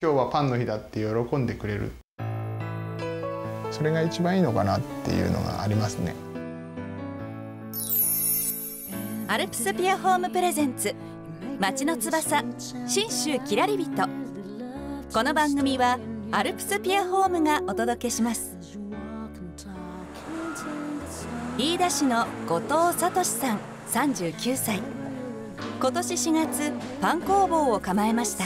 今日はパンの日だって喜んでくれる。それが一番いいのかなっていうのがありますね。アルプスピアホームプレゼンツ町の翼信州きらりびとこの番組はアルプスピアホームがお届けします。飯田市の後藤聡さん39歳。今年4月パン工房を構えました。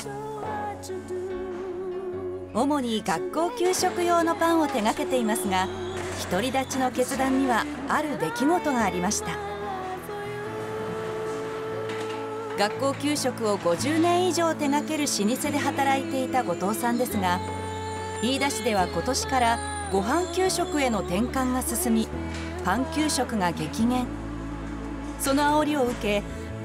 主に学校給食用のパンを手掛けていますが独り立ちの決断にはある出来事がありました。学校給食を50年以上手掛ける老舗で働いていた後藤さんですが飯田市では今年からご飯給食への転換が進みパン給食が激減。その煽りを受け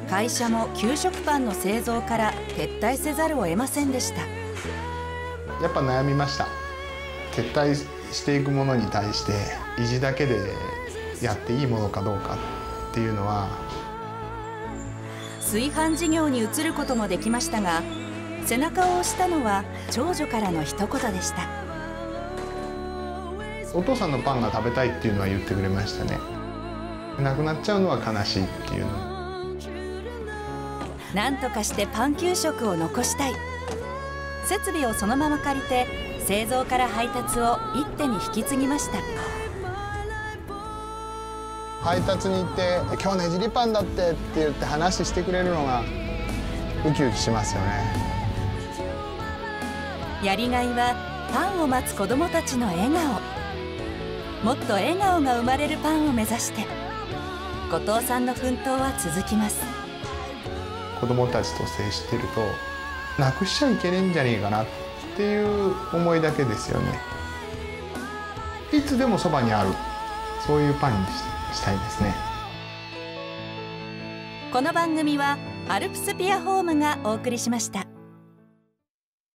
会社も給食パンの製造から撤退せざるを得ませんでした。やっぱ悩みました。撤退していくものに対して意地だけでやっていいものかどうかっていうのは炊飯事業に移ることもできましたが背中を押したのは長女からの一言でした。お父さんのパンが食べたいっていうのは言ってくれましたね。なくなっちゃうのは悲しいっていうの。なんとかしてパン給食を残したい設備をそのまま借りて製造から配達を一手に引き継ぎました。配達に行って「今日ねじりパンだって」って言って話してくれるのがウキウキしますよね。やりがいはパンを待つ子どもたちの笑顔。もっと笑顔が生まれるパンを目指して後藤さんの奮闘は続きます。子どもたちと接してるとなくしちゃいけねえんじゃねえかなっていう思いだけですよね。いつでもそばにある。そういうパンにしたいですね。この番組はアルプスピアホームがお送りしました。